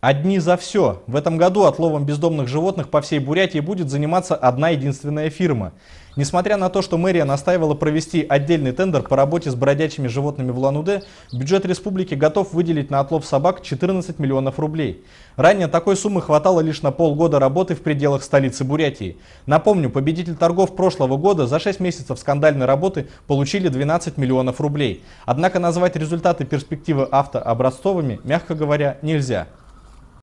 Одни за все. В этом году отловом бездомных животных по всей Бурятии будет заниматься одна единственная фирма. Несмотря на то, что мэрия настаивала провести отдельный тендер по работе с бродячими животными в Улан-Удэ, бюджет республики готов выделить на отлов собак 14 миллионов рублей. Ранее такой суммы хватало лишь на полгода работы в пределах столицы Бурятии. Напомню, победитель торгов прошлого года за 6 месяцев скандальной работы получили 12 миллионов рублей. Однако назвать результаты перспективы автообразцовыми, мягко говоря, нельзя.